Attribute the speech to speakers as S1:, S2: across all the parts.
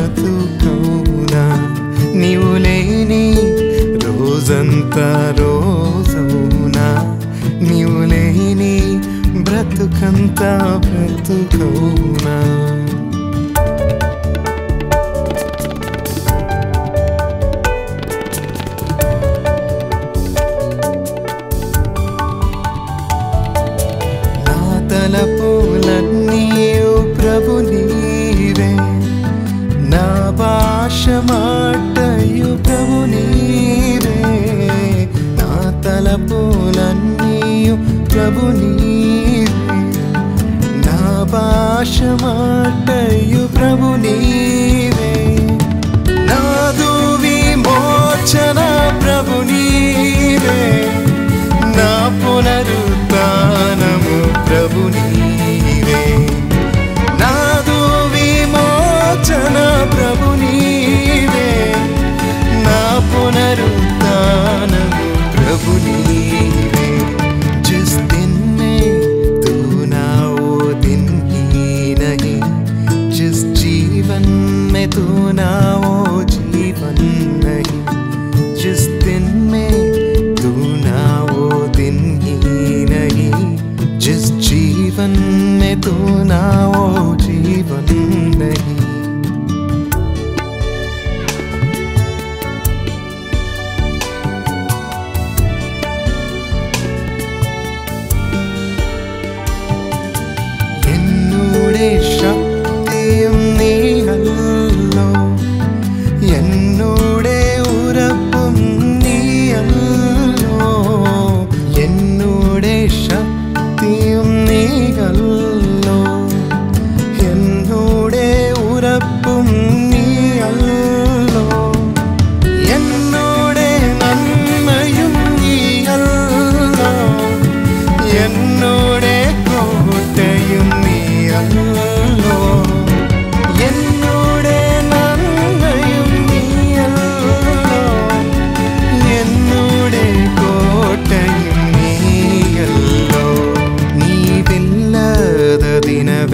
S1: బ్రతుకంతా బ్రతుకౌనా? నీవు లేని రోజంతా రోజౌనా నీవు లేని బ్రతుకంతా బ్రతుకౌనా? నా భాష మాటయు ప్రభు నీవే. నా తలపులన్నీయు ప్రభు నీవే. నా భాష మాటయు ప్రభు నీవే. నాదు విమోచన ప్రభు నీవే. నా పునరుద్ధానము ప్రభు तू ना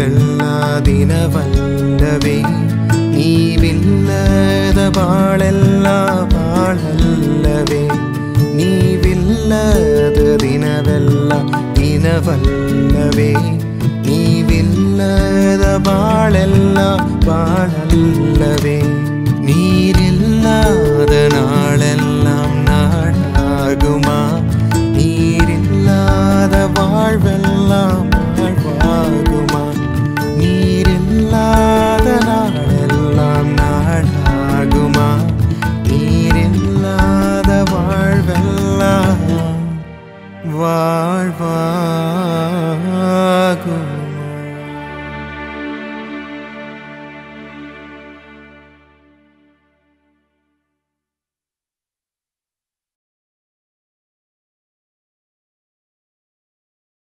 S1: കണ്ണാതിന വല്ലവേ നീവില്ലാത പാളല്ല പാളല്ലവേ നീവില്ലാത ദിനവല്ല ദിനവല്ലവേ നീവില്ലാത പാളല്ല പാളല്ലവേ